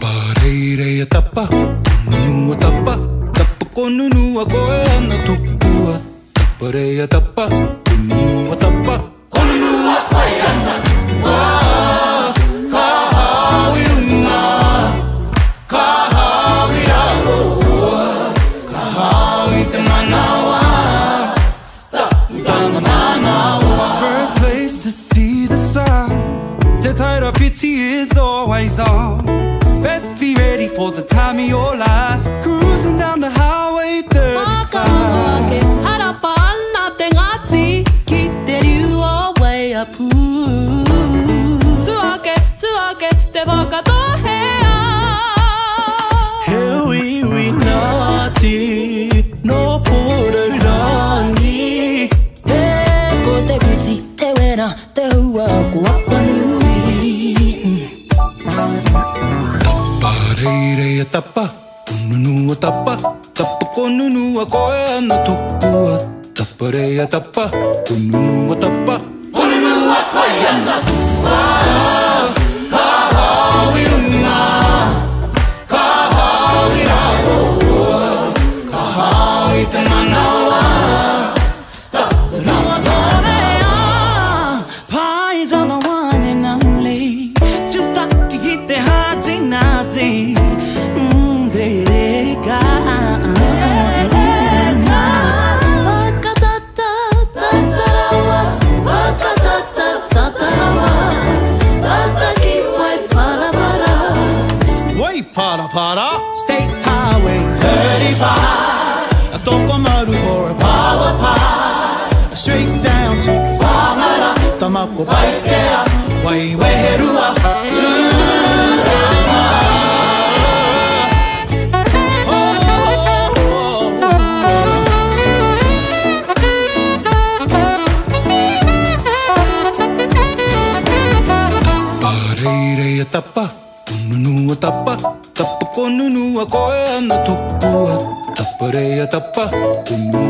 Pareirei a tapa, nunua tapa, tapa ko nunua koe ana tupua. Taparei a tapa, nunua tapa. 150 is always on Best be ready for the time of your life Cruising down the highway 35 Te boca Pareireia tapa, konunua tapa. Tapa konunua koe ana tukua Tapareia tapa, konunua tapa. Konunua koe ana. tukua para para. State Highway 35. A Tokomaru for a power pie. Straight down to Whamara. Tamako Baikea. Way Weherua. Pareireia oh, oh, oh. tapa, konunua tapa Tapa konunua koe ana tukua Tapareia tapa, konunua tapa